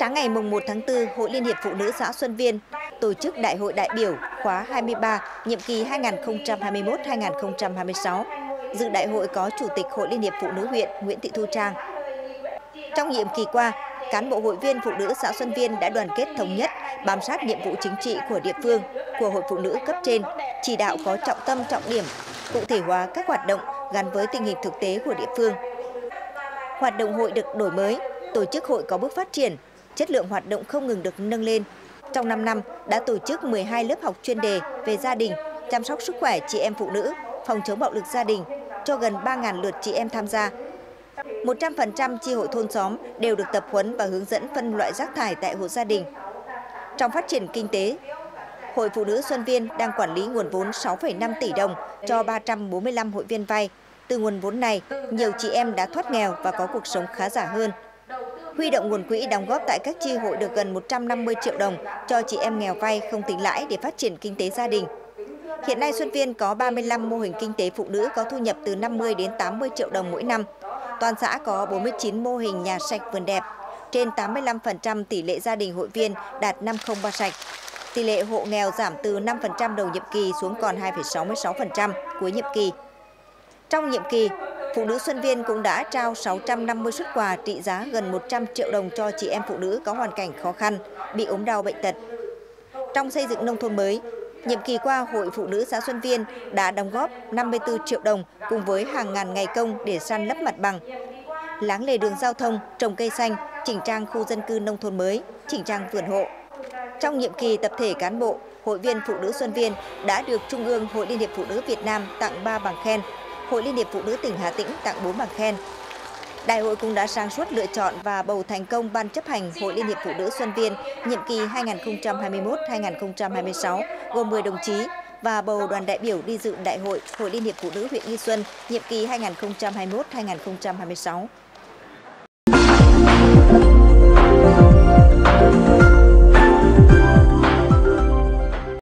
Sáng ngày 1 tháng 4, Hội Liên hiệp Phụ nữ xã Xuân Viên tổ chức Đại hội đại biểu khóa 23, nhiệm kỳ 2021-2026. Dự đại hội có Chủ tịch Hội Liên hiệp Phụ nữ huyện Nguyễn Thị Thu Trang. Trong nhiệm kỳ qua, cán bộ hội viên phụ nữ xã Xuân Viên đã đoàn kết thống nhất, bám sát nhiệm vụ chính trị của địa phương, của hội phụ nữ cấp trên, chỉ đạo có trọng tâm trọng điểm, cụ thể hóa các hoạt động gắn với tình hình thực tế của địa phương. Hoạt động hội được đổi mới, tổ chức hội có bước phát triển, chất lượng hoạt động không ngừng được nâng lên. Trong 5 năm đã tổ chức 12 lớp học chuyên đề về gia đình, chăm sóc sức khỏe chị em phụ nữ, phòng chống bạo lực gia đình cho gần 3.000 lượt chị em tham gia. 100% chi hội thôn xóm đều được tập huấn và hướng dẫn phân loại rác thải tại hộ gia đình. Trong phát triển kinh tế, Hội Phụ nữ Xuân Viên đang quản lý nguồn vốn 6,5 tỷ đồng cho 345 hội viên vay. Từ nguồn vốn này, nhiều chị em đã thoát nghèo và có cuộc sống khá giả hơn huy động nguồn quỹ đóng góp tại các chi hội được gần 150 triệu đồng cho chị em nghèo vay không tính lãi để phát triển kinh tế gia đình. Hiện nay Xuân Viên có 35 mô hình kinh tế phụ nữ có thu nhập từ 50 đến 80 triệu đồng mỗi năm. Toàn xã có 49 mô hình nhà sạch vườn đẹp. Trên 85% tỷ lệ gia đình hội viên đạt 503 sạch. Tỷ lệ hộ nghèo giảm từ 5% đầu nhiệm kỳ xuống còn 2,66% cuối nhiệm kỳ. Trong nhiệm kỳ, Phụ nữ Xuân Viên cũng đã trao 650 xuất quà trị giá gần 100 triệu đồng cho chị em phụ nữ có hoàn cảnh khó khăn, bị ốm đau bệnh tật. Trong xây dựng nông thôn mới, nhiệm kỳ qua Hội Phụ nữ xã Xuân Viên đã đóng góp 54 triệu đồng cùng với hàng ngàn ngày công để săn lấp mặt bằng, láng lề đường giao thông, trồng cây xanh, chỉnh trang khu dân cư nông thôn mới, chỉnh trang vườn hộ. Trong nhiệm kỳ tập thể cán bộ, hội viên phụ nữ Xuân Viên đã được Trung ương Hội Liên hiệp Phụ nữ Việt Nam tặng 3 bằng khen Hội Liên hiệp Phụ nữ tỉnh Hà Tĩnh tặng 4 bằng khen. Đại hội cũng đã sang suốt lựa chọn và bầu thành công Ban chấp hành Hội Liên hiệp Phụ nữ Xuân Viên nhiệm kỳ 2021-2026 gồm 10 đồng chí và bầu đoàn đại biểu đi dự Đại hội Hội Liên hiệp Phụ nữ huyện Nghi Xuân nhiệm kỳ 2021-2026.